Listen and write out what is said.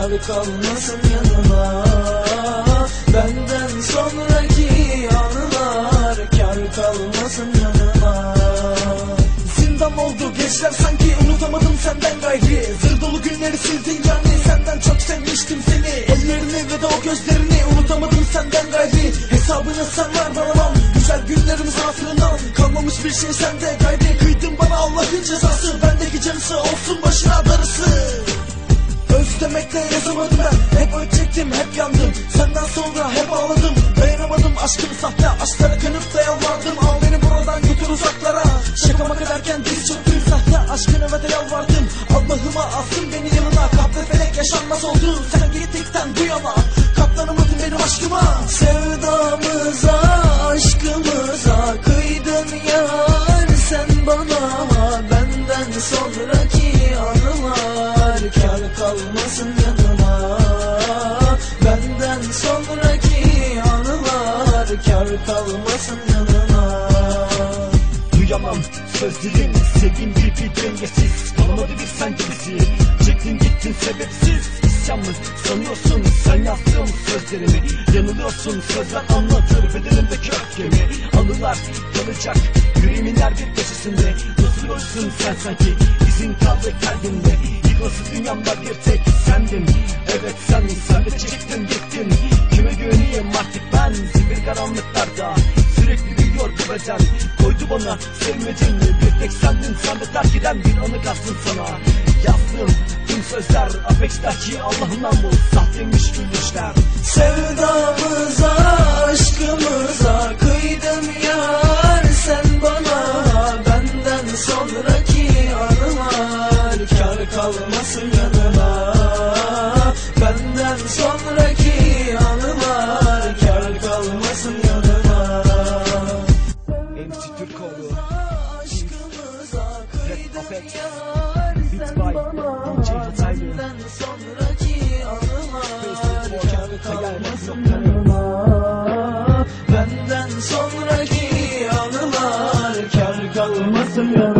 Yar kalmasın yanına Benden sonraki anılar Kar kalmasın yanına Zindan oldu gençler sanki Unutamadım senden gayri Zır dolu günleri sildin yani Senden çok sevmiştim seni. Ellerini ve de o gözlerini Unutamadım senden gayri Hesabını sen ver bana lan. Güzel günlerimiz hatırından Kalmamış bir şey sende gayri Kıydın bana Allah'ın cezası. Bendeki canısı olsun başına darısı. Özlemekle yazamadım ben. Hep öl çektim hep yandım. Senden sonra hep ağladım. Dayanamadım aşkım sahte Aşklara kanıp da yalvardım. Al beni buradan götür uzaklara. Şaka maka derken diz çöktüm Sahte aşkına ve de yalvardım. Allah'ıma alsın beni yanına. Kahve felek yaşanmaz oldu. Sen gittikten bu yana. Katlanamadın benim aşkıma. Sevdamıza aşkımıza Kıydın yar. Sen bana Benden Kar kalmasın yanıma Benden sonraki anılar Kar kalmasın yanıma Duyamam sözlerin Sevdiğim gibi dengesiz Kalmadı bir sen gibisi Çektin gittin sebepsiz. İsyan mı sanıyorsun? Sen yazdığım sözlerimi. Yanılıyorsun sözler anlatır bedenimdeki öfkemi Anılar kalacak yüreğimin her bir köşesinde Ölsün sen sanki izin kaldı kalbimde Yıkılası dünyamda bir tek sendin. Evet sen sen de çektin gittin. Kime güveneyim artık ben? Zifir karanlıklarda Sürekli büyüyor bu beden. Koydu bana sevmedin mi? Bir tek sendin. Sen de terk eden bir anı kalsın sana. Yazdığım tüm sözler Apex'taki Allah'ından bu Sahteymiş gülüşler sonraki anılar kar kalmasın yanıma. MC Türkoğlu Aşkımıza kıydın yar sen bana. Benden sonraki anılar kar kalmasın yanıma. Benden sonraki anılar kar kalmasın yanıma